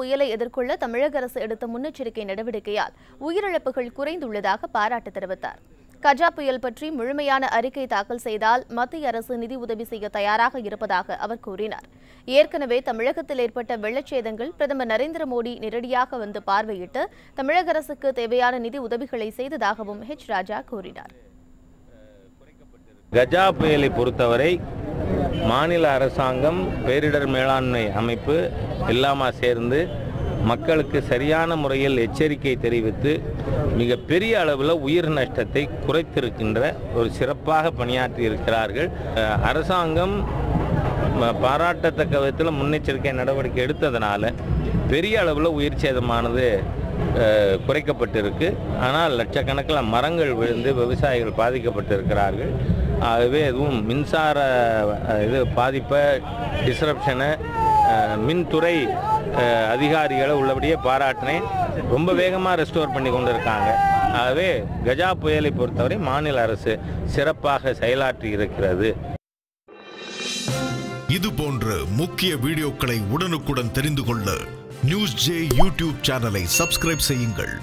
புயலை எதிர்கொள்ள தமிழக அரசு எடுத்த முன்னெச்சரிக்கை நடவடிக்கையால் உயிரிழப்புகள் குறைந்துள்ளதாக பாராட்டு தெரிவித்தார். கஜா புயல் பற்றி முழுமையான அறிக்கை தாக்கல் செய்தால் மத்திய அரசு நிதி உதவி செய்ய தயாராக இருப்பதாக அவர் கூறினார். ஏற்கனவே தமிழகத்தில் ஏற்பட்ட வெள்ளச்சேதங்கள் பிரதமர் நரேந்திர மோடி நேரடியாக வந்து பார்வையிட்டு தமிழக அரசுக்கு தேவையான நிதி உதவிகளை செய்ததாகவும் ஹெச் ராஜா கூறினார். கஜா புயலை பொறுத்தவரை மாநில அரசாங்கம் பேரிடர் மேலாண்மை அமைப்பு எல்லாமா சேர்ந்து மக்களுக்கு சரியான முறையில் எச்சரிக்கை தெரிவித்து மிக பெரிய அளவில் உயிர் நஷ்டத்தை குறைத்திருக்கின்ற ஒரு சிறப்பாக பணியாற்றி இருக்கிறார்கள். அரசாங்கம் பாராட்டத்தக்க விதத்தில் முன்னெச்சரிக்கை நடவடிக்கை எடுத்ததுனால பெரிய அளவில் உயிர் சேதமானது குறைக்கப்பட்டிருக்கு. ஆனால் லட்சக்கணக்கில் மரங்கள் விழுந்து விவசாயிகள் பாதிக்கப்பட்டிருக்கிறார்கள். ஆகவே எதுவும் மின்சார இது பாதிப்பை டிஸ்ரப்ஷனை மின்துறை அதிகாரிகளை உள்ளபடியே பாராட்டினேன் ரொம்ப வேகமாக ரெஸ்டோர் பண்ணி கொண்டு இருக்காங்க ஆகவே கஜா புயலை பொறுத்தவரை மாநில அரசு சிறப்பாக செயலாற்றி இருக்கிறது. இது போன்ற முக்கிய வீடியோக்களை உடனுக்குடன் தெரிந்து கொள்ள நியூஸ் ஜே யூடியூப் சேனலை சப்ஸ்கிரைப் செய்யுங்கள்.